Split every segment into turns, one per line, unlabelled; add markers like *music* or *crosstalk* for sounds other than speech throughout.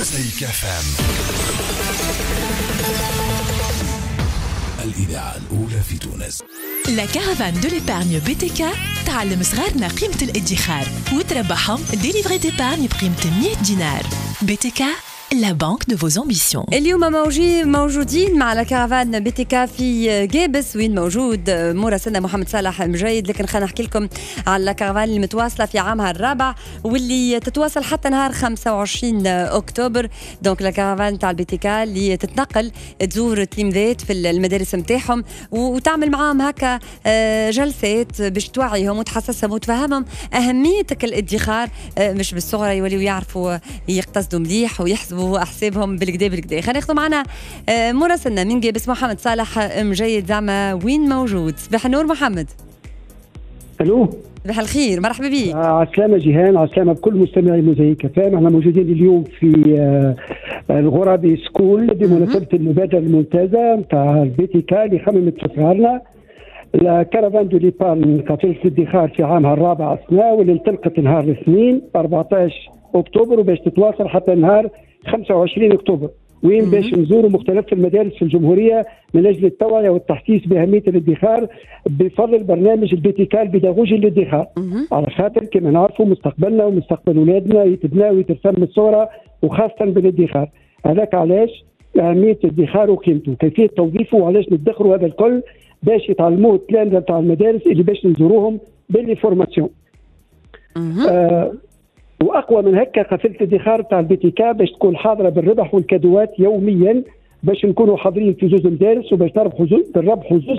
Mosaïque FM الإذاعة الأولى في تونس.
La caravane de l'épargne BTK تعلم صغارنا قيمة الادخار وتربحهم des livrets d'épargne بقيمة 100 دينار. BTK la banque de vos ambitions
اليوم موجودين مع ال caravane BTK في جابس وين موجود مراسلنا محمد صالح مجيد لكن خلينا نحكي لكم على ال caravane اللي متواصله في عامها الرابع واللي تتواصل حتى نهار 25 اكتوبر donc ال caravane تاع ال BTK اللي تتنقل تزور التلميذات في المدارس نتاعهم وتعمل معاهم هكا جلسات باش توعيهم وتحسسهم وتفهمهم اهميه الادخار مش بالصغر يوليو يعرفوا يقتصدوا مليح ويحسبوا احسابهم بالقدا بالقدا خلينا ناخذوا معنا آه، مراسلنا من جابس محمد صالح مجيد زعما وين موجود؟ صباح النور محمد.
ألو؟
صباح الخير مرحبا بك
آه، على السلامة جيهان على السلامة بكل مستمعي Mosaïque FM إحنا موجودين اليوم في آه، ال Gourabi School بمناسبة المبادرة الممتازة نتاع ال BTK اللي خممت في صغارنا ال caravane de l'épargne قافلة الادخار في عامها الرابع أثناء واللي انطلقت نهار الاثنين 14 أكتوبر وباش تتواصل حتى نهار 25 أكتوبر. وين باش نزوروا مختلف المدارس في الجمهورية من أجل التوعية والتحسيس بأهمية الادخار بفضل برنامج ال BTK البيداغوجي للادخار. على خاطر كما نعرفوا مستقبلنا ومستقبل اولادنا يتبنى ويترسم الصورة وخاصة بالادخار. هذاك علاش أهمية الادخار وقيمته كيفية توظيفه وعلاش ندخروا هذا الكل باش يتعلموه التلامذة نتاع المدارس اللي باش نزوروهم ب les formations آه وأقوى من هكا قافله الادخار تاع ال BTK باش تكون حاضرة بالربح والكادوات يوميا باش نكونوا حاضرين في زوز مدارس وباش نربحوا زوز نربحوا زوز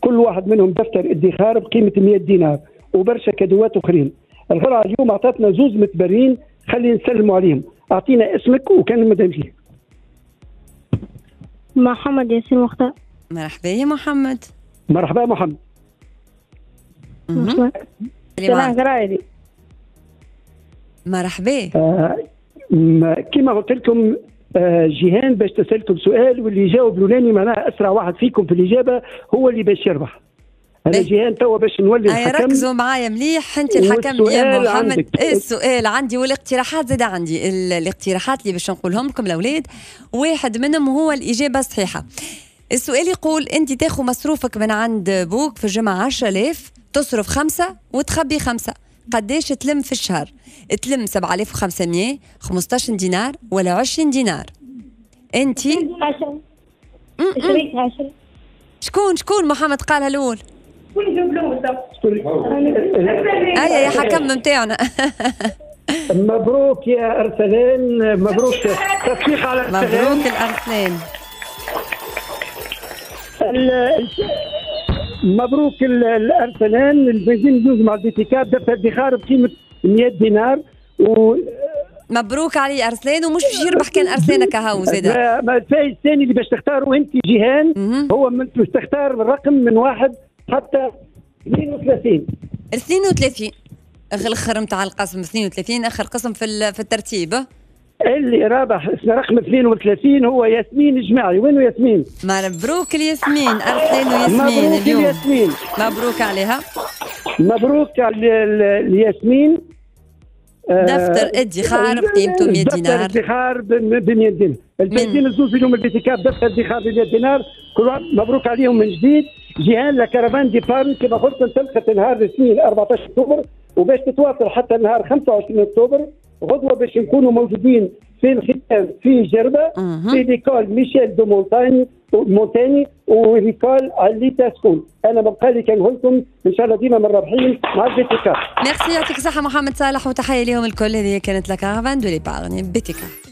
كل واحد منهم دفتر ادخار بقيمة 100 دينار وبرشا كادوات أخرين. الغرعه اليوم اعطتنا زوز متبرين خلي نسلموا عليهم. أعطينا اسمك وكان مدام فيه
محمد ياسين مختار.
مرحبا يا محمد.
مرحبا محمد.
قرايلي
مرحبا.
آه ما- كما قلت لكم آه جيهان باش تسألكم سؤال واللي يجاوب الأولاني معناها أسرع واحد فيكم في الإجابة هو اللي باش يربح.
باهي.
جيهان توا باش نولي
أي
الحكم.
ركزوا معايا مليح أنت الحكم يا محمد. إيه السؤال عندي والاقتراحات زاد عندي. ال- الاقتراحات اللي باش نقولهم لكم الأولاد واحد منهم هو الإجابة الصحيحة. السؤال يقول أنت تاخذ مصروفك من عند بوك في الجمعة 10000 تصرف خمسة وتخبي خمسة. قداش تلم في الشهر؟ تلم 7500 15 دينار ولا 20 دينار. انت؟
عشرة شريك عشرة
شكون شكون محمد قالها الأول؟ ايا يا حكم متاعنا *laughs*
مبروك يا أرسلان مبروك. تصفيق على أرسلان.
مبروك الأرسلان.
ال- مبروك ال- الارسلان البنزين يجوز مع البيتيكاب. دفتر ادخار بقيمة 100 دينار و
مبروك علي ارسلان ومش باش يربح كان ارسلانك هاو زاد
الفايز الثاني اللي باش تختاروا أنت جيهان. هو من باش تختار الرقم من واحد حتى 32
32 آخر الآخر نتاع القسم 32 آخر قسم في في الترتيب.
اللي رابح رقم 32 هو ياسمين جماعي. وينو ياسمين؟
مبروك الياسمين ارسلان وياسمين
مبروك
اليوم.
الياسمين.
مبروك عليها.
مبروك على ال- ال- الياسمين. آه،
دفتر ادخار بقيمته 100 دينار.
دفتر ادخار ب 100 دينار. الباقيين الزوز اليوم BTK ب دفتر ادخار ب 100 دينار. كل واحد مبروك عليهم من جديد. جيهان la caravane d'épargne كما قلت انطلقت نهار الاثنين 14 أكتوبر. وباش تتواصل حتى نهار 25 أكتوبر غدوه باش نكونوا موجودين في الختام في
جربة.
في ليكول ميشيل دو مونتاني مونتاني وليكول عليتا سكول. أنا ببقى لي كنقول لكم إن شاء الله ديما من الرابحين مع البيتيكاب
ميرسي يعطيك الصحة محمد صالح وتحية لهم الكل. هذه كانت لك كارفان دو ليبارني بيتيكا.